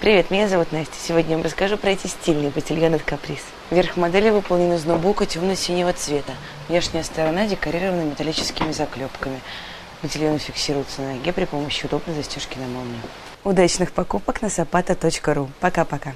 Привет, меня зовут Настя. Сегодня я вам расскажу про эти стильные ботильоны от Каприз. Верх модели выполнен из ноутбука темно-синего цвета. Внешняя сторона декорирована металлическими заклепками. Ботильоны фиксируются на ноге при помощи удобной застежки на молнию. Удачных покупок на sapata.ru. Пока-пока.